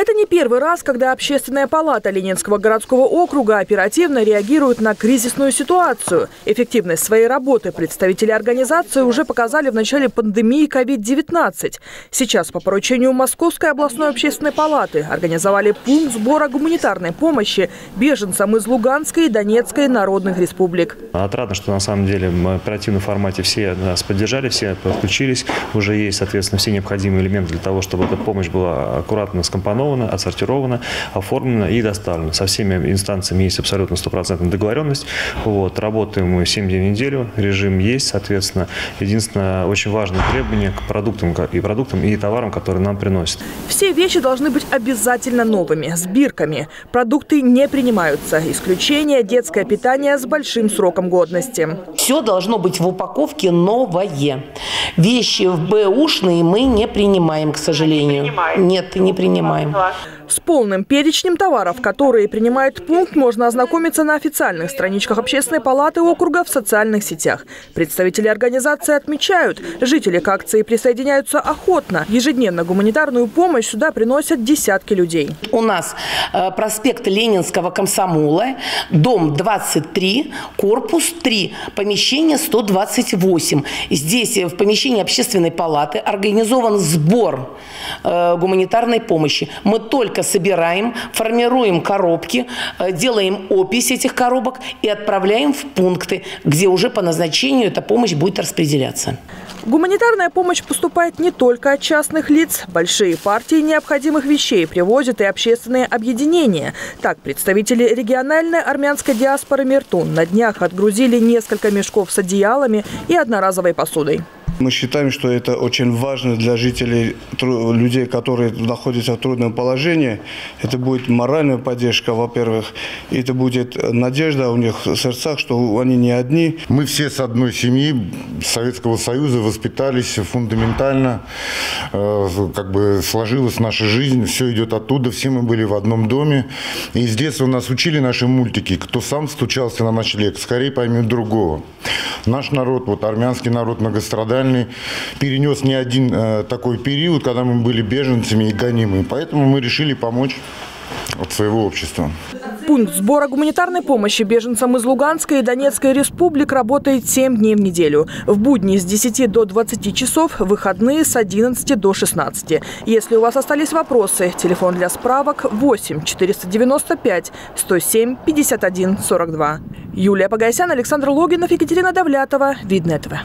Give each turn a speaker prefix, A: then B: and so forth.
A: Это не первый раз, когда Общественная палата Ленинского городского округа оперативно реагирует на кризисную ситуацию. Эффективность своей работы представители организации уже показали в начале пандемии COVID-19. Сейчас по поручению Московской областной общественной палаты организовали пункт сбора гуманитарной помощи беженцам из Луганской и Донецкой народных республик.
B: Отрадно, что на самом деле в оперативном формате все нас поддержали, все подключились. Уже есть, соответственно, все необходимые элементы для того, чтобы эта помощь была аккуратно скомпонована скомпоновано, отсортировано, оформлено и доставлено. Со всеми инстанциями есть абсолютно стопроцентная договоренность. Вот. Работаем мы 7 дней в неделю, режим есть, соответственно. Единственное, очень важное требование к продуктам и продуктам, и товарам, которые нам приносят.
A: Все вещи должны быть обязательно новыми, с бирками. Продукты не принимаются. Исключение – детское питание с большим сроком годности.
C: Все должно быть в упаковке новое. Вещи в бэушные мы не принимаем, к сожалению. Не Нет, не принимаем.
A: С полным перечнем товаров, которые принимает пункт, можно ознакомиться на официальных страничках Общественной палаты округа в социальных сетях. Представители организации отмечают, жители к акции присоединяются охотно. Ежедневно гуманитарную помощь сюда приносят десятки людей.
C: У нас э, проспект Ленинского комсомола, дом 23, корпус 3, помещение 128. Здесь э, в помещении Общественной палаты организован сбор э, гуманитарной помощи. Мы только собираем, формируем коробки, э, делаем опись этих коробок и отправляем в пункты, где уже по назначению эта помощь будет распределяться.
A: Гуманитарная помощь поступает не только от частных лиц. Большие партии необходимых вещей привозят и общественные объединения. Так, представители региональной армянской диаспоры «Миртун» на днях отгрузили несколько мешков с одеялами и одноразовой посудой.
D: Мы считаем, что это очень важно для жителей, людей, которые находятся в трудном положении. Это будет моральная поддержка, во-первых. Это будет надежда у них в сердцах, что они не одни.
E: Мы все с одной семьи Советского Союза воспитались фундаментально. Э, как бы сложилась наша жизнь, все идет оттуда, все мы были в одном доме. И с детства нас учили наши мультики. Кто сам стучался на ночлег, скорее поймет другого. Наш народ, вот армянский народ многострадальный, перенес не один э, такой период, когда мы были беженцами и гонимыми. Поэтому мы решили помочь от своего общества.
A: Пункт сбора гуманитарной помощи беженцам из Луганской и Донецкой республик работает 7 дней в неделю. В будни с 10 до 20 часов, выходные с 11 до 16. Если у вас остались вопросы, телефон для справок 8 495 107 51 42. Юлия Погосян, Александр Логинов, Екатерина Давлятова. Видно этого.